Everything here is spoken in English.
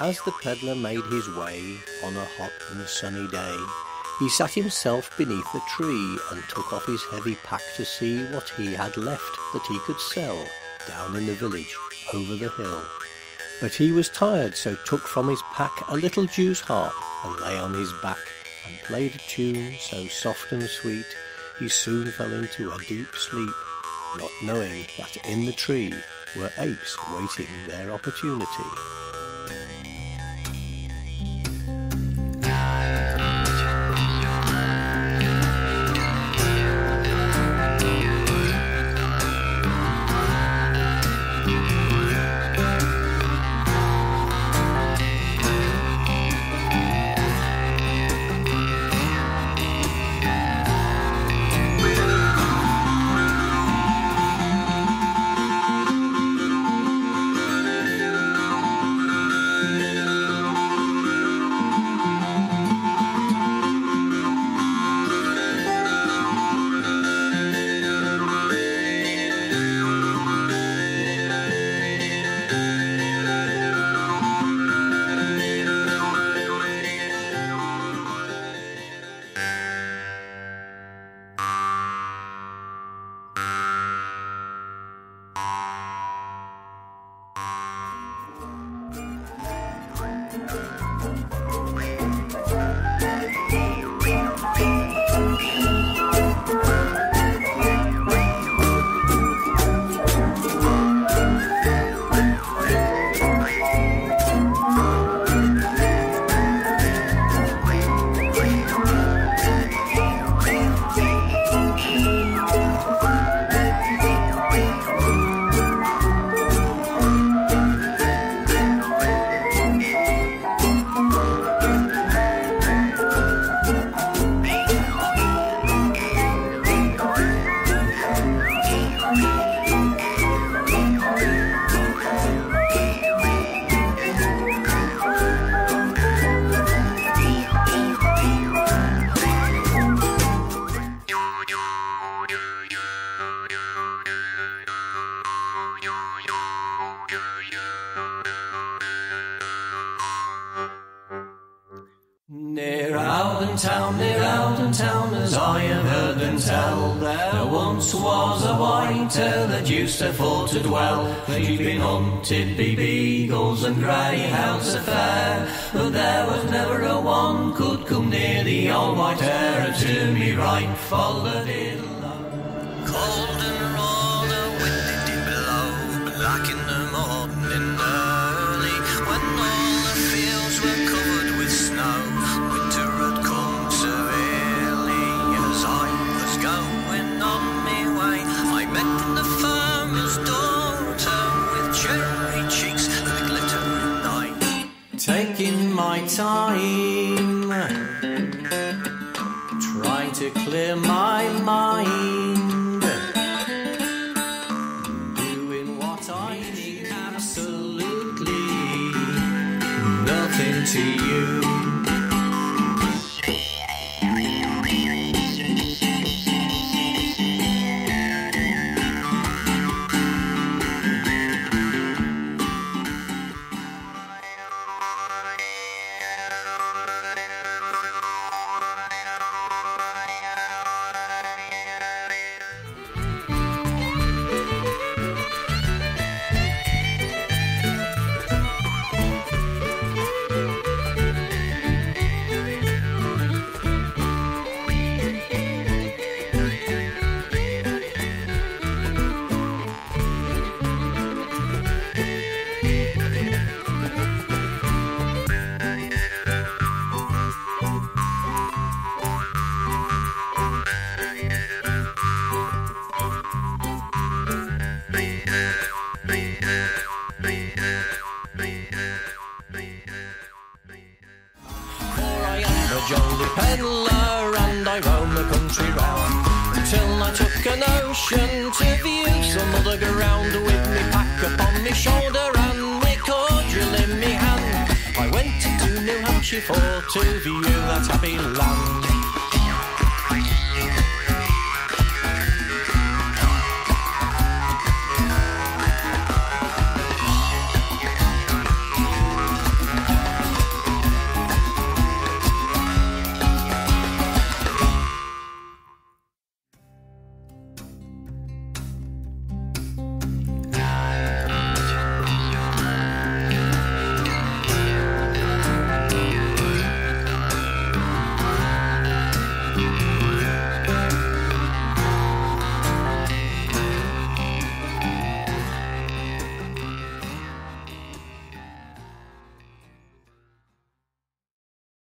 As the peddler made his way on a hot and sunny day, he sat himself beneath a tree and took off his heavy pack to see what he had left that he could sell down in the village over the hill. But he was tired, so took from his pack a little Jew's harp and lay on his back and played a tune so soft and sweet he soon fell into a deep sleep, not knowing that in the tree were apes waiting their opportunity. Alden town, near Alden town, as I have heard them tell, there once was a whiter that used to for to dwell. She'd been hunted by beagles and greyhounds affair, but there was never a one could come near the old white hare. To me right followed it. Cold time, trying to clear my mind, doing what I need absolutely nothing to you. A jolly peddler and I roam the country round. Till I took a notion to view some other ground With me pack upon me shoulder and me cordial in me hand. I went to New Hampshire for to view that happy land